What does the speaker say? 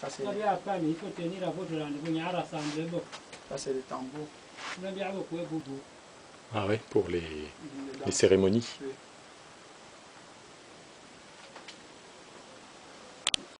Ça, c'est tenir c'est le tambour. Ah oui, pour les, Les cérémonies.